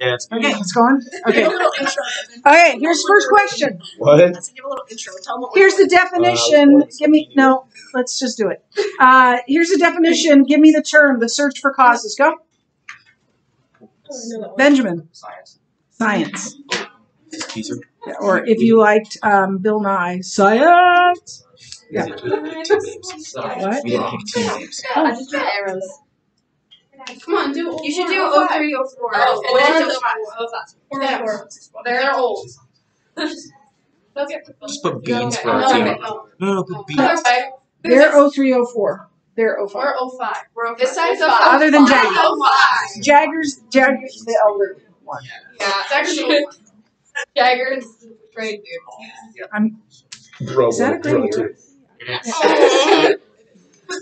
Yeah, it's Okay, it's going. Give Okay. a little intro. Okay, here's first question. What? Let's give a little intro. Tell them what Here's the doing. definition. Give me no. Let's just do it. Uh, here's the definition. Give me the term. The search for causes. Go, Benjamin. Science. Science, Teaser. or if you liked um, Bill Nye, science. Yeah. What? We didn't pick team names. I just drew arrows. Come on, do. You should do 03, 04. Oh, and then or do five. 05. Yeah. They're old. Okay. Just put beans for our No, team. No, no, put beans. They're 0304. They're 05. We're 05. We're 05. This side's This 05. side's Other than 05. Jaggers. 05. Jaggers. Jaggers. The elder one. Yeah, it's actually Jaggers. Great dude. I'm. Bro, Is that a bro, great bro, year? Oh.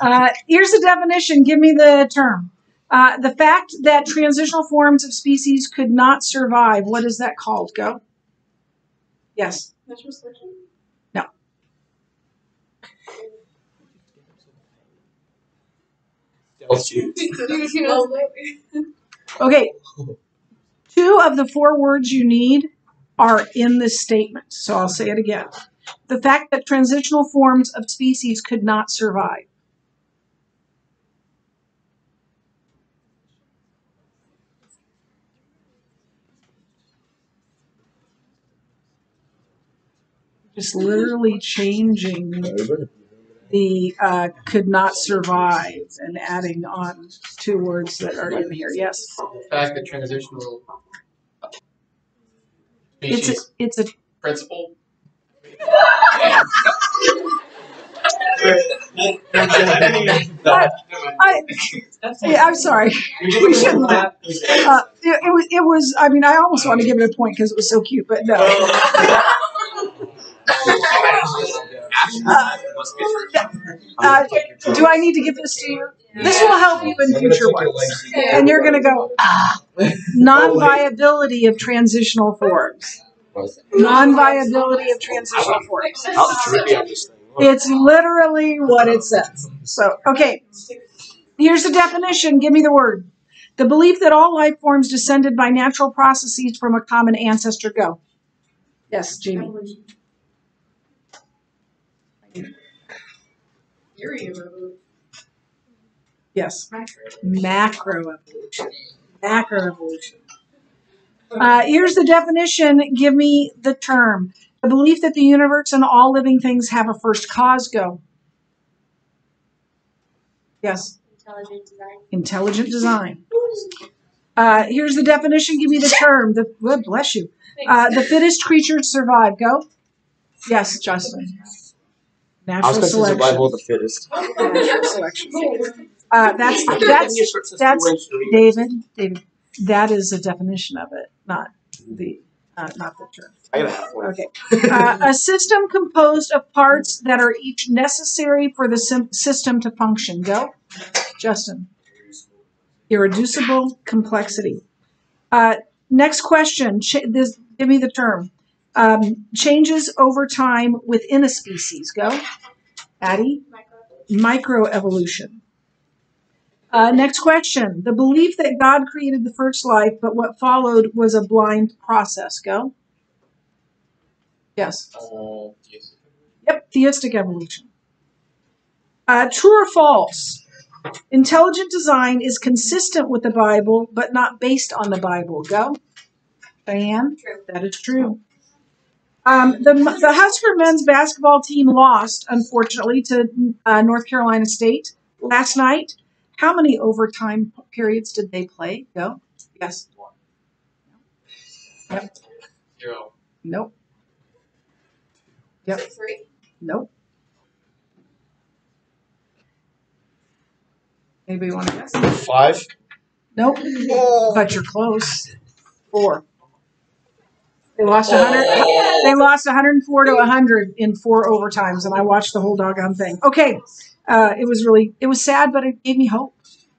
Uh, here's the definition. Give me the term. Uh, the fact that transitional forms of species could not survive. What is that called? Go. Yes. Natural selection? Let's Okay. Two of the four words you need are in this statement. So I'll say it again. The fact that transitional forms of species could not survive. Just literally changing the uh, could not survive and adding on two words that are in here. Yes. the fact that transitional It's a, species it's a principle. I, yeah, I'm sorry. We shouldn't laugh. Uh, it, it was. It was. I mean, I almost want to give it a point because it was so cute, but no. Uh, do I need to give this to you? This will help you in future ones. And you're going to go ah. Non-viability of transitional forms. Non-viability of transitional forms. It's literally what it says. So, okay. Here's the definition. Give me the word. The belief that all life forms descended by natural processes from a common ancestor go. Yes, Jamie. Yes. Macroevolution. Macroevolution. Uh, here's the definition. Give me the term. The belief that the universe and all living things have a first cause go. Yes. Intelligent design. Intelligent design. Uh, here's the definition. Give me the term. The well, bless you. Uh, the fittest creatures survive. Go. Yes, Justin. Natural I was going to say selection. survival of the fittest. Natural selection. Uh, that's that's that's David. David. That is a definition of it, not the uh, not the term. I gotta have one. Okay. Uh, a system composed of parts that are each necessary for the sim- system to function. Go, Justin. Irreducible complexity. Uh, next question. Ch- this, give me the term. Um, changes over time within a species. Go, Addie. Microevolution. Uh, next question. The belief that God created the first life, but what followed was a blind process. Go. Yes. Uh, yes. Yep, theistic evolution. Uh, true or false? Intelligent design is consistent with the Bible, but not based on the Bible. Go. Diane? True. That is true. Um, the, the Husker men's basketball team lost, unfortunately, to uh, North Carolina State last night. How many overtime periods did they play? Go. Yes. One. Yep. Zero. Nope. Yep. Three. Nope. Anybody want to guess? Five. Nope. But you're close. Four. They lost a hundred. They lost 104 to 100 in four overtimes, and I watched the whole doggone thing. Okay, uh, it was really it was sad, but it gave me hope.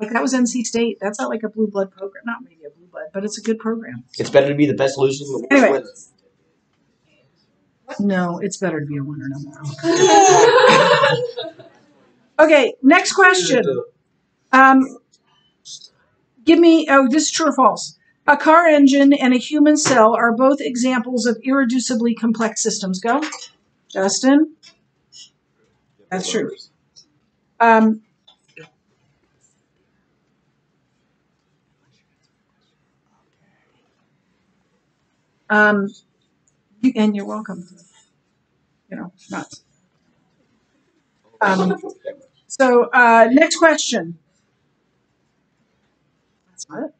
Like that was NC State. That's not like a blue blood program. Not maybe a blue blood, but it's a good program. It's better to be the best loser than the worst Anyway. winner. No, it's better to be a winner no matter what. Okay, next question. Um, give me, oh, this is true or false. A car engine and a human cell are both examples of irreducibly complex systems. Go. Justin. That's true. Um, um, and you're welcome. to, You know, not. Um, so, uh, next question. That's not it.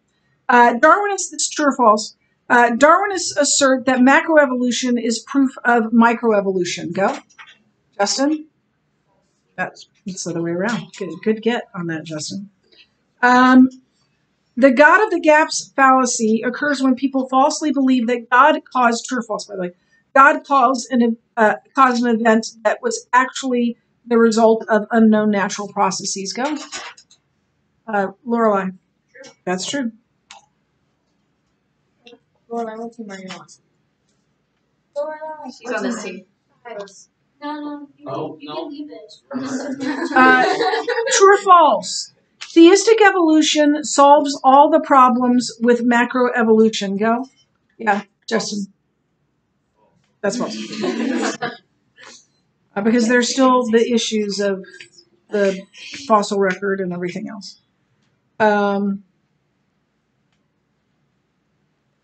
Uh, Darwinists, is true or false? Uh, Darwinists assert that macroevolution is proof of microevolution. Go, Justin. That's it's the other way around. Good, good get on that, Justin. Um, the God of the gaps fallacy occurs when people falsely believe that God caused true or false, by the way. God caused an uh, caused an event that was actually the result of unknown natural processes. Go, uh, Lorelai. That's true. Lorelai, what team are you on? Lorelai. She's on this team. No, no. You, Oh, you no. can leave it. Uh, True or false? Theistic evolution solves all the problems with macroevolution. Go. Yeah, Justin. That's false. Uh, because there's still the issues of the fossil record and everything else. Um,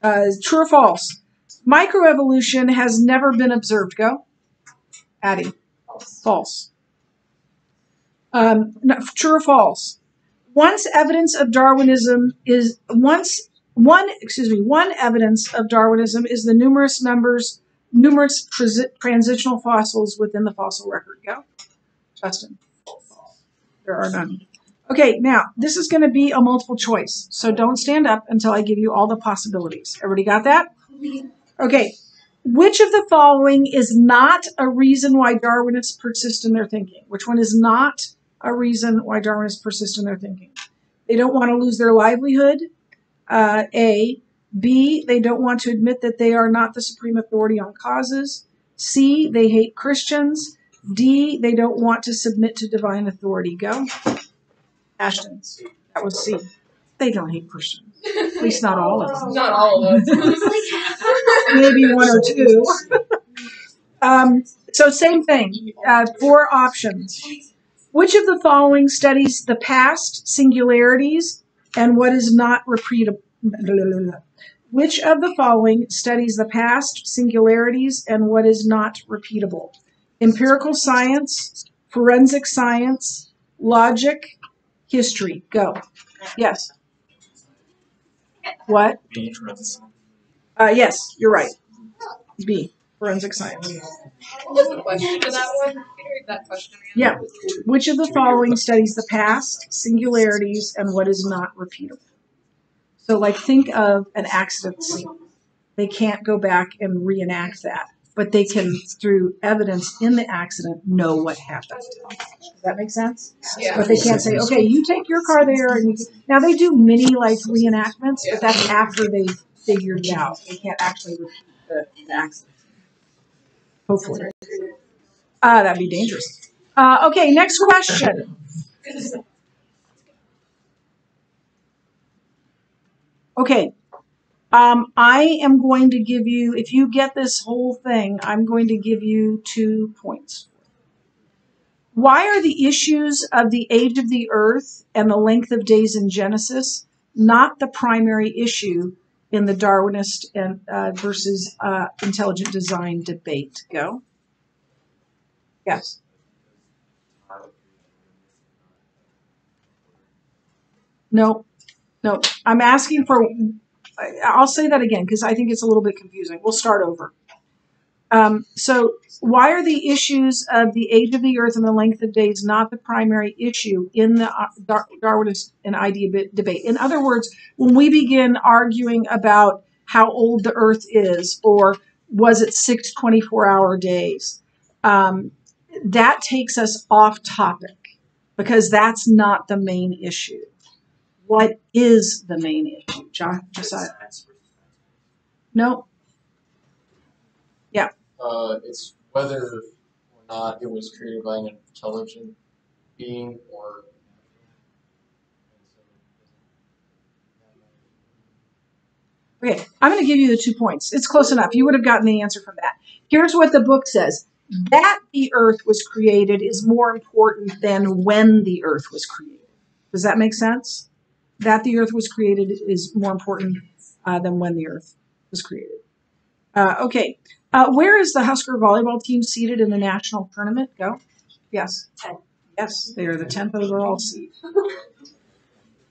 uh, true or false? Microevolution has never been observed. Go. Addie. False. Um, no, true or false? Once evidence of Darwinism is once one excuse me one evidence of Darwinism is the numerous members numerous transi- transitional fossils within the fossil record. Go, Justin. There are none. Okay, now this is going to be a multiple choice, so don't stand up until I give you all the possibilities. Everybody got that? Okay, which of the following is not a reason why Darwinists persist in their thinking? Which one is not a reason why Darwinists persist in their thinking? They don't want to lose their livelihood. Uh, a. B. They don't want to admit that they are not the supreme authority on causes. C. They hate Christians. D. They don't want to submit to divine authority. Go. Ashton. That was C. They don't hate Christians. At least not all of them. Not all of us. maybe one or two. Um, so same thing. Uh, four options. Which of the following studies the past singularities and what is not repeatable? Which of the following studies the past singularities and what is not repeatable? Empirical science, forensic science, logic, history. Go. Yes. What? Uh, yes, you're right. B. Forensic science. What's the question that one? Can you read that question again? Yeah. Which of the following studies the past, singularities, and what is not repeatable? So, like, think of an accident scene. They can't go back and reenact that, but they can, through evidence in the accident, know what happened. Does that make sense? Yeah. But they can't say, okay, you take your car there, and you. Now they do mini like reenactments, but that's after they figured it out. They can't actually repeat the, the accident. Hopefully. Uh, that'd be dangerous. Uh, okay, next question. Okay. Um, I am going to give you, if you get this whole thing, I'm going to give you two points. Why are the issues of the age of the earth and the length of days in Genesis not the primary issue in the Darwinist and uh, versus uh, intelligent design debate? Go. Yes. No, no. I'm asking for. I'll say that again because I think it's a little bit confusing. We'll start over. Um, so, why are the issues of the age of the Earth and the length of days not the primary issue in the uh, Dar- Darwinist and idea debate? In other words, when we begin arguing about how old the Earth is, or was it six 24 hour days, um, that takes us off topic because that's not the main issue. What is the main issue, John? Josiah? No. Uh, it's whether or not it was created by an intelligent being or. Okay, I'm going to give you the two points. It's close enough. You would have gotten the answer from that. Here's what the book says that the earth was created is more important than when the earth was created. Does that make sense? That the earth was created is more important uh, than when the earth was created. Uh, okay, uh, where is the Husker volleyball team seated in the national tournament? Go. Yes. Yes, they are the 10th overall seed.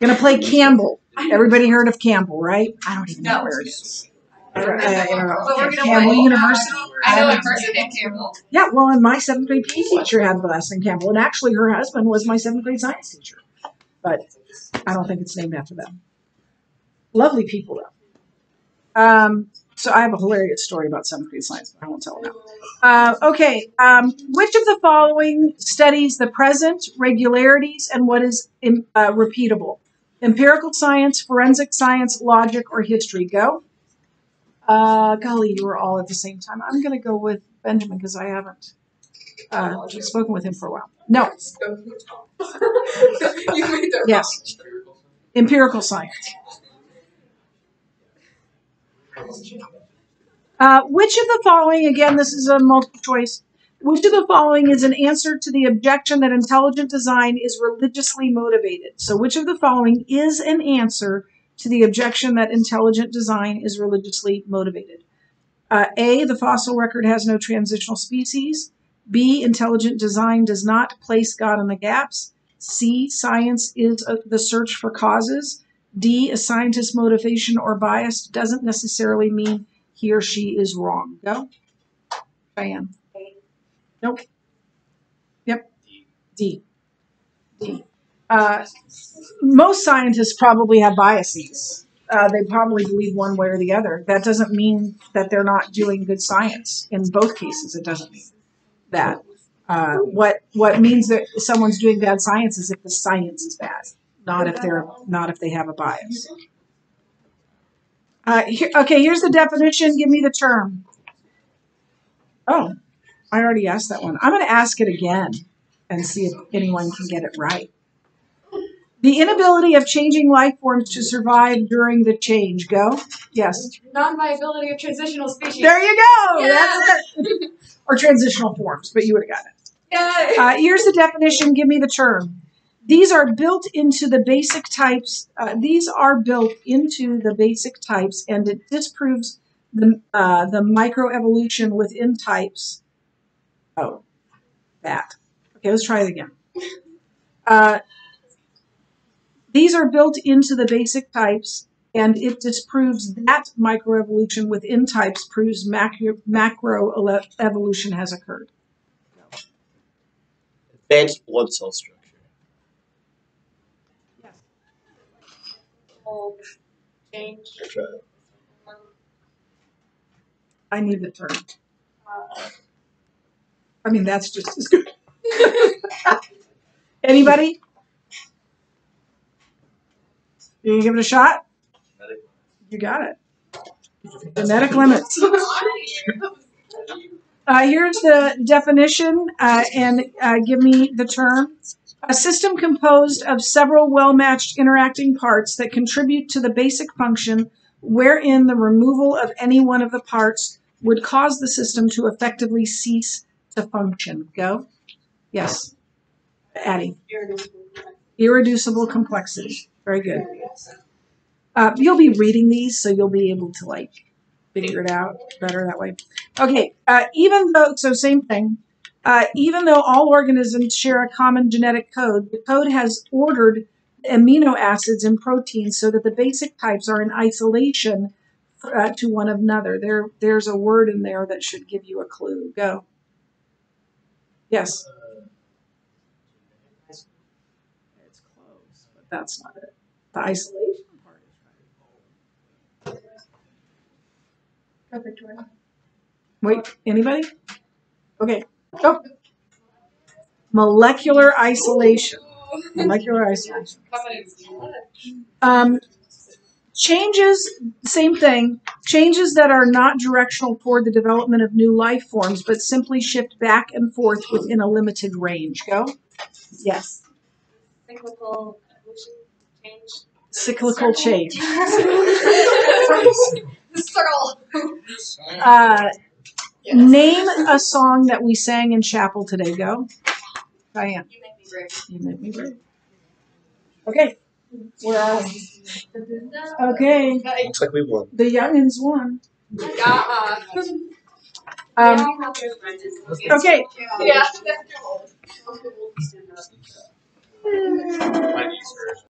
Going to play Campbell. Everybody heard of Campbell, right? I don't even know where it is. I don't- I don't know. But we're gonna Campbell. University. I know a person named Campbell. Yeah, well, and my seventh grade PE teacher had a lesson in Campbell, and actually her husband was my seventh grade science teacher. But I don't think it's named after them. Lovely people, though. Um, so I have a hilarious story about seventh grade science, but I won't tell it now. Uh, okay, um, which of the following studies the present regularities and what is im- uh, repeatable? Empirical science, forensic science, logic, or history? Go. Uh, golly, you were all at the same time. I'm going to go with Benjamin because I haven't uh, spoken with him for a while. No, you made the yes, empirical science. Uh, which of the following, again, this is a multiple choice, which of the following is an answer to the objection that intelligent design is religiously motivated? So, which of the following is an answer to the objection that intelligent design is religiously motivated? Uh, A, the fossil record has no transitional species. B, intelligent design does not place God in the gaps. C, science is a, the search for causes. D, a scientist's motivation or bias doesn't necessarily mean he or she is wrong. Go. Diane. Nope. Yep. D. D. Uh, most scientists probably have biases. Uh, they probably believe one way or the other. That doesn't mean that they're not doing good science. In both cases, it doesn't mean that. Uh, what what means that someone's doing bad science is if the science is bad, not if they're not if they have a bias. Uh, here, okay, here's the definition. Give me the term. Oh, I already asked that one. I'm going to ask it again and see if anyone can get it right. The inability of changing life forms to survive during the change. Go. Yes. Non-viability of transitional species. There you go. Yeah. That's it. or transitional forms, but you would have gotten it. Yay. Uh, here's the definition. Give me the term. These are built into the basic types. Uh, these are built into the basic types, and it disproves the uh, the microevolution within types. Oh, that. Okay, let's try it again. Uh, these are built into the basic types, and it disproves that microevolution within types proves macro, macro evolution has occurred. Advanced blood cell structure. Change. I need the term. I mean, that's just as good. Anybody? You gonna give it a shot? You got it. Genetic limits. Uh, here's the definition, uh, and uh, give me the term. A system composed of several well matched interacting parts that contribute to the basic function wherein the removal of any one of the parts would cause the system to effectively cease to function. Go. Yes. Addie. Irreducible complexity. Very good. Uh, you'll be reading these, so you'll be able to like figure it out better that way. Okay. Uh, even though, so same thing. Uh, even though all organisms share a common genetic code, the code has ordered amino acids and proteins so that the basic types are in isolation uh, to one another. There, there's a word in there that should give you a clue. Go. Yes. It's close, but that's not it. The isolation part is right. Go, Victoria. Wait, anybody? Okay, go. Molecular isolation. Molecular isolation. Um, changes, same thing. Changes that are not directional toward the development of new life forms, but simply shift back and forth within a limited range. Go. Yes. Cyclical change. cyclical change. Circle. Uh, Yes. name a song that we sang in chapel today. Go, Diane. You make me brave. You make me brave. Okay, where are we? Okay, Looks like we won. the youngins won. Yeah. Um, okay, Yeah. My niece version.